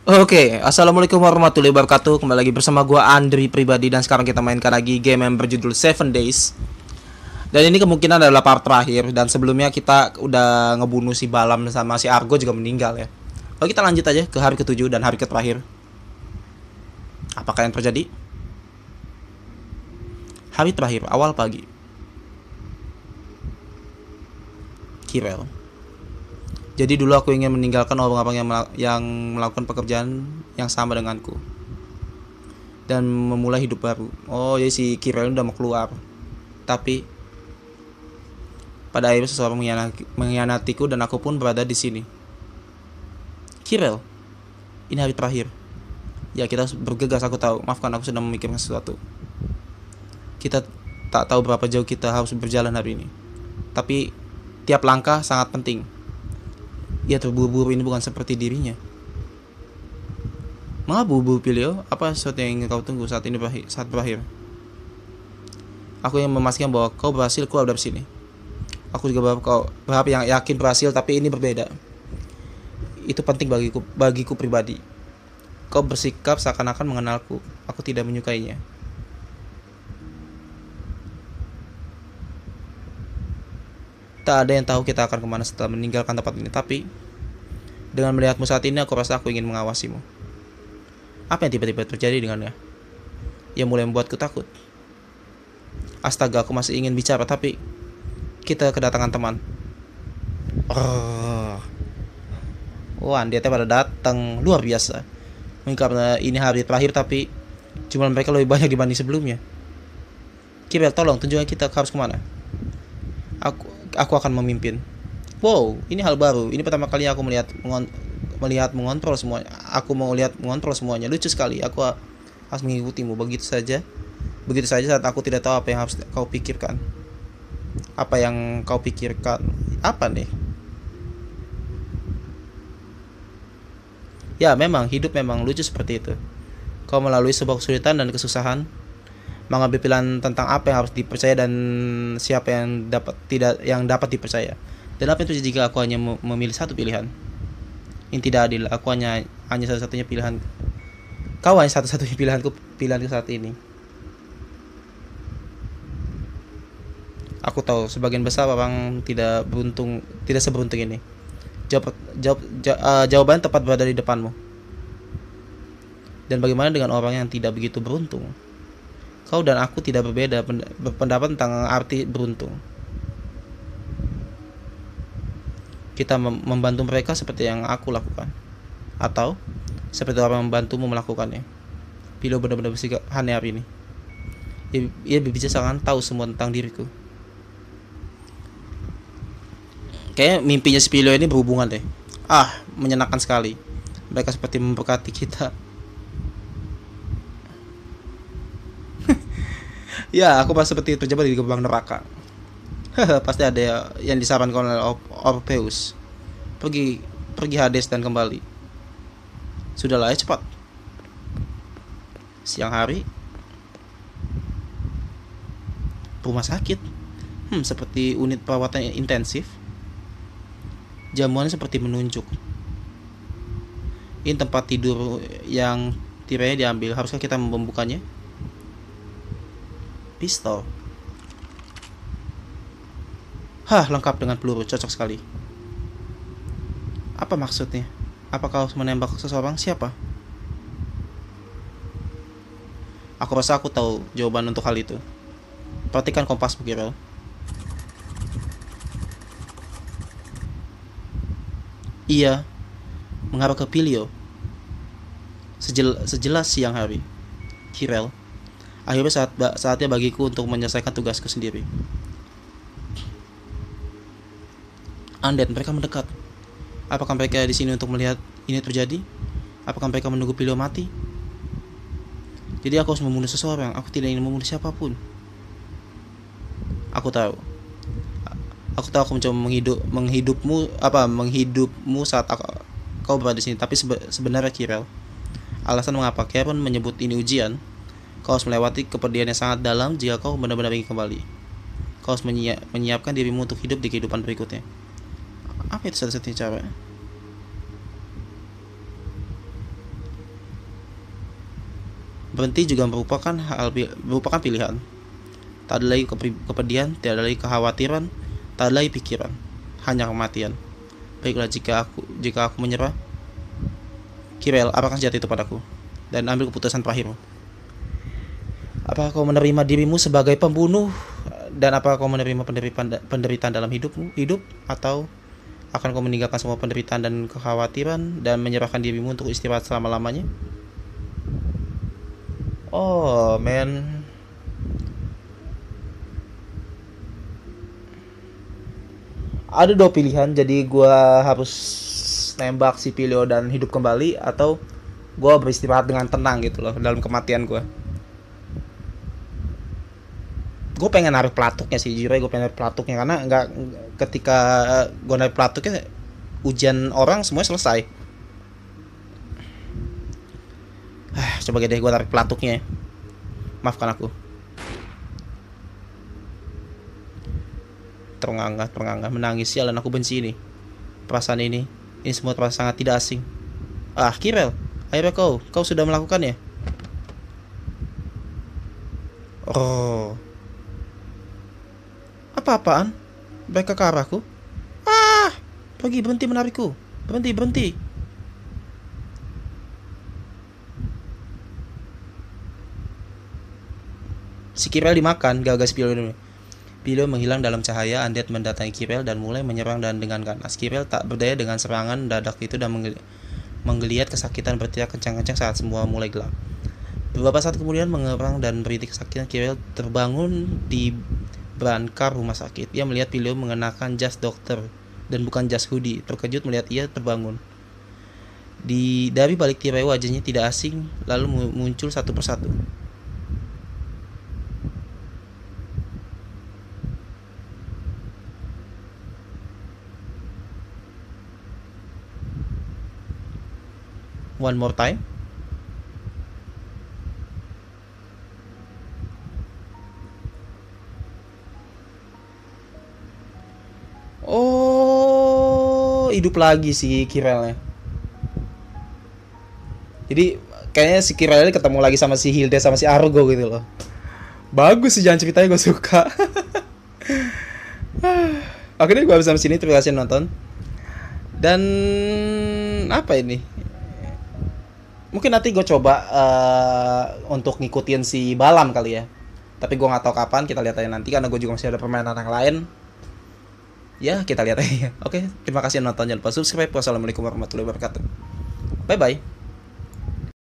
Oke, assalamualaikum warahmatullahi wabarakatuh. Kembali lagi bersama gua Andri pribadi dan sekarang kita mainkan lagi game yang berjudul Seven Days. Dan ini kemungkinan adalah part terakhir dan sebelumnya kita udah ngebunuh si Balam sama si Argo juga meninggal ya. Oke, kita lanjut aja ke hari ketujuh dan hari ke terakhir. Apakah yang terjadi? Hari terakhir, awal pagi. Kirel. Jadi dulu aku ingin meninggalkan orang-orang yang, yang melakukan pekerjaan yang sama denganku dan memulai hidup baru. Oh, jadi si Kirel udah mau keluar. Tapi pada akhirnya seseorang mengkhianati- mengkhianatiku dan aku pun berada di sini. Kirel, ini hari terakhir. Ya kita bergegas aku tahu. Maafkan aku sedang memikirkan sesuatu. Kita tak tahu berapa jauh kita harus berjalan hari ini. Tapi tiap langkah sangat penting. Ia terburu-buru ini bukan seperti dirinya. Mengapa buru-buru Pilio? Apa sesuatu yang ingin kau tunggu saat ini berakhir, saat berakhir? Aku yang memastikan bahwa kau berhasil keluar dari sini. Aku juga berharap kau berharap yang yakin berhasil, tapi ini berbeda. Itu penting bagiku, bagiku pribadi. Kau bersikap seakan-akan mengenalku. Aku tidak menyukainya. Tak ada yang tahu kita akan ke mana setelah meninggalkan tempat ini, tapi dengan melihatmu saat ini, aku rasa aku ingin mengawasimu. Apa yang tiba-tiba terjadi dengannya? Yang mulai membuatku takut. Astaga, aku masih ingin bicara, tapi kita kedatangan teman. Oh. Wah, dia pada datang luar biasa. Mungkin karena ini hari terakhir, tapi jumlah mereka lebih banyak dibanding sebelumnya. Kirel, tolong tunjukkan kita harus ke mana. Aku aku akan memimpin. Wow, ini hal baru. Ini pertama kali aku melihat mengon- melihat mengontrol semuanya. Aku mau lihat mengontrol semuanya. Lucu sekali. Aku ha- harus mengikutimu begitu saja. Begitu saja saat aku tidak tahu apa yang harus kau pikirkan. Apa yang kau pikirkan? Apa nih? Ya, memang hidup memang lucu seperti itu. Kau melalui sebuah kesulitan dan kesusahan, mengambil pilihan tentang apa yang harus dipercaya dan siapa yang dapat tidak yang dapat dipercaya. Dan apa itu jika aku hanya mem- memilih satu pilihan? Ini tidak adil. Aku hanya hanya satu-satunya pilihan. Kau hanya satu-satunya pilihanku pilihanku saat ini. Aku tahu sebagian besar orang tidak beruntung tidak seberuntung ini. Jawab, jawab, ja- eh, jawaban tepat berada di depanmu. Dan bagaimana dengan orang yang tidak begitu beruntung? Kau dan aku tidak berbeda pen- berpendapat tentang arti beruntung. Kita mem- membantu mereka seperti yang aku lakukan. Atau seperti orang membantumu melakukannya. Pilo benar-benar bersikap aneh hari ini. Ia, ia berbicara tahu semua tentang diriku. Kayaknya mimpinya si Pilo ini berhubungan deh. Ah, menyenangkan sekali. Mereka seperti memberkati kita. Ya, aku pasti seperti terjebak di gerbang neraka. pasti ada ya yang disarankan oleh Or- Orpheus. Pergi pergi Hades dan kembali. Sudahlah ya cepat. Siang hari. Rumah sakit. Hmm, seperti unit perawatan intensif. Jamuannya seperti menunjuk. Ini tempat tidur yang tiranya diambil. Haruskah kita membukanya? Pistol. Hah, lengkap dengan peluru, cocok sekali. Apa maksudnya? Apa kau menembak seseorang? Siapa? Aku rasa aku tahu jawaban untuk hal itu. Perhatikan kompas Kirel. Iya, mengarah ke Pilio. Sejel- sejelas siang hari. Kirel, Akhirnya saat saatnya bagiku untuk menyelesaikan tugasku sendiri. Anden, mereka mendekat. Apakah mereka di sini untuk melihat ini terjadi? Apakah mereka menunggu Pilio mati? Jadi aku harus membunuh seseorang. Aku tidak ingin membunuh siapa pun. Aku tahu. Aku tahu aku mencoba menghidup menghidupmu apa menghidupmu saat aku, kau berada di sini. Tapi sebe- sebenarnya Kirel, alasan mengapa Karen menyebut ini ujian Kau harus melewati kepedihan yang sangat dalam jika kau benar-benar ingin kembali. Kau harus menyia- menyiapkan dirimu untuk hidup di kehidupan berikutnya. Apa itu satu-satunya cara? berhenti juga merupakan hal merupakan pilihan. Tak ada lagi kepedihan, tidak ada lagi kekhawatiran, tak ada lagi pikiran, hanya kematian. Baiklah jika aku jika aku menyerah, Kirel, apakah sejati itu padaku? Dan ambil keputusan terakhirmu. Apakah kau menerima dirimu sebagai pembunuh dan apakah kau menerima penderitaan, penderitaan dalam hidupmu, hidup atau akan kau meninggalkan semua penderitaan dan kekhawatiran dan menyerahkan dirimu untuk istirahat selama-lamanya? Oh, man. Ada dua pilihan, jadi gue harus nembak si Pilio dan hidup kembali atau gue beristirahat dengan tenang gitu loh dalam kematian gue gue pengen narik pelatuknya sih jujur gue pengen narik pelatuknya. Karena nggak ketika gue narik pelatuknya ujian orang semuanya selesai. Ah coba deh gue narik pelatuknya. Maafkan aku. Terengah-engah terengah menangis sialan aku benci ini. Perasaan ini. Ini semua terasa sangat tidak asing. Ah Kirel. Ayo kau. Kau sudah melakukannya? Oh apa-apaan? Mereka ke arahku. Ah! Pergi, berhenti menarikku. Berhenti, berhenti. Si Kirel dimakan, gagas Pilo ini. Pilo menghilang dalam cahaya, Andet mendatangi Kirel dan mulai menyerang dan dengan ganas. Kirel tak berdaya dengan serangan dadak itu dan menggeliat kesakitan berteriak kencang-kencang saat semua mulai gelap. Beberapa saat kemudian mengerang dan berhenti kesakitan, Kirel terbangun di berangkar rumah sakit. Ia melihat Pilio mengenakan jas dokter dan bukan jas hoodie. Terkejut melihat ia terbangun. Di dari balik tirai wajahnya tidak asing, lalu muncul satu persatu. One more time. Hidup lagi si Kirelnya. Jadi kayaknya si Kirel ketemu lagi sama si Hilda sama si Argo gitu loh. Bagus sih jangan ceritanya gue suka. Deh gue habis sampai sini terima kasih nonton. Dan apa ini? Mungkin nanti gue coba uh, untuk ngikutin si Balam kali ya. Tapi gue nggak tahu kapan kita lihat aja nanti karena gue juga masih ada permainan yang lain ya kita lihat aja. Oke terima kasih nonton. Jangan lupa subscribe. Wassalamualaikum warahmatullahi wabarakatuh. Bye bye